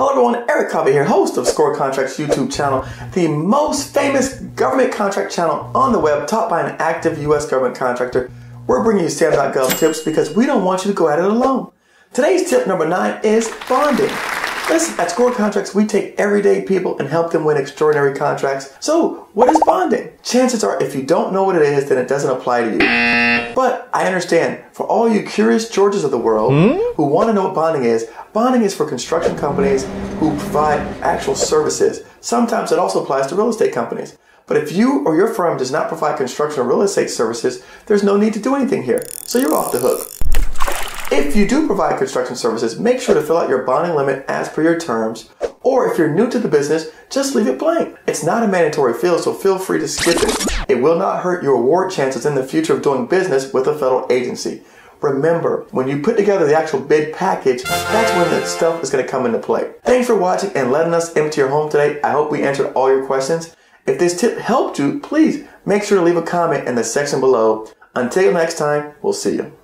Hello everyone, Eric Coffie here, host of Score Contracts YouTube channel, the most famous government contract channel on the web, taught by an active U.S. government contractor. We're bringing you SAM.gov tips because we don't want you to go at it alone. Today's tip number nine is bonding. Listen, at Score Contracts, we take everyday people and help them win extraordinary contracts. So, what is bonding? Chances are, if you don't know what it is, then it doesn't apply to you. But I understand, for all you curious Georges of the world hmm? who want to know what bonding is, bonding is for construction companies who provide actual services. Sometimes it also applies to real estate companies. But if you or your firm does not provide construction or real estate services, there's no need to do anything here. So you're off the hook. If you do provide construction services, make sure to fill out your bonding limit as per your terms. Or if you're new to the business, just leave it blank. It's not a mandatory field, so feel free to skip it. It will not hurt your award chances in the future of doing business with a federal agency. Remember, when you put together the actual bid package, that's when the stuff is going to come into play. Thanks for watching and letting us into your home today. I hope we answered all your questions. If this tip helped you, please make sure to leave a comment in the section below. Until next time, we'll see you.